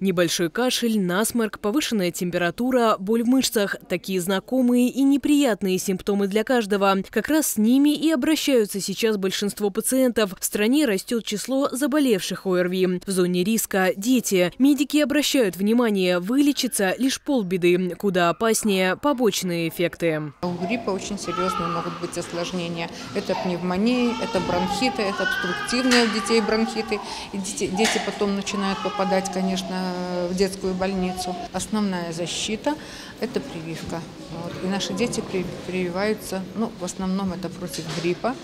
Небольшой кашель, насморк, повышенная температура, боль в мышцах – такие знакомые и неприятные симптомы для каждого. Как раз с ними и обращаются сейчас большинство пациентов. В стране растет число заболевших ОРВИ. В зоне риска – дети. Медики обращают внимание, вылечиться лишь полбеды. Куда опаснее – побочные эффекты. У гриппа очень серьезные могут быть осложнения. Это пневмонии, это бронхиты, это обструктивные у детей бронхиты. И дети, дети потом начинают попадать, конечно, в детскую больницу. Основная защита – это прививка. Вот. И наши дети прививаются, ну, в основном это против гриппа.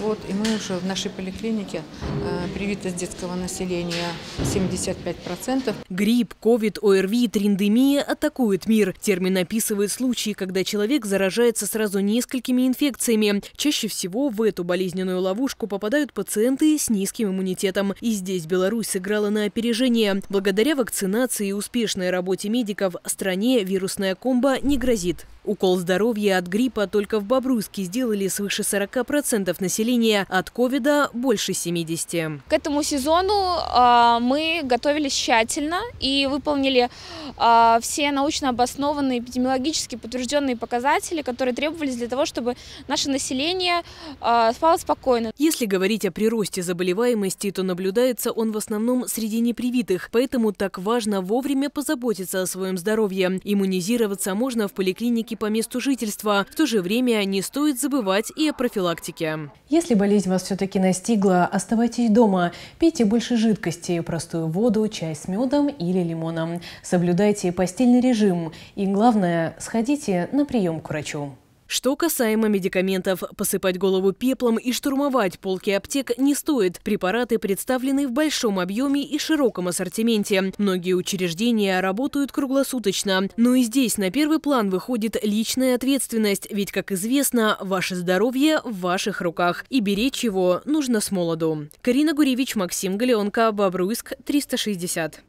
Вот. И мы уже в нашей поликлинике э, привитость детского населения 75%. Грипп, ковид, ОРВИ, триндемия атакуют мир. Термин описывает случаи, когда человек заражается сразу несколькими инфекциями. Чаще всего в эту болезненную ловушку попадают пациенты с низким иммунитетом. И здесь Беларусь сыграла на опережение. Благодаря вакцинации и успешной работе медиков стране вирусная комба не грозит. Укол здоровья от гриппа только в Бобруйске сделали свыше 40% населения, от ковида больше 70%. К этому сезону э, мы готовились тщательно и выполнили э, все научно обоснованные, эпидемиологически подтвержденные показатели, которые требовались для того, чтобы наше население э, спало спокойно. Если говорить о приросте заболеваемости, то наблюдается он в основном среди непривитых, поэтому так важно вовремя позаботиться о своем здоровье. Иммунизироваться можно в поликлинике по месту жительства. В то же время не стоит забывать и о профилактике. Если болезнь вас все-таки настигла, оставайтесь дома. Пейте больше жидкости, простую воду, чай с медом или лимоном. Соблюдайте постельный режим. И главное, сходите на прием к врачу. Что касаемо медикаментов, посыпать голову пеплом и штурмовать полки аптек не стоит. Препараты представлены в большом объеме и широком ассортименте. Многие учреждения работают круглосуточно. Но и здесь на первый план выходит личная ответственность, ведь, как известно, ваше здоровье в ваших руках. И беречь его нужно с молоду. Карина Гуревич, Максим Галеонка, Бобруйск, 360.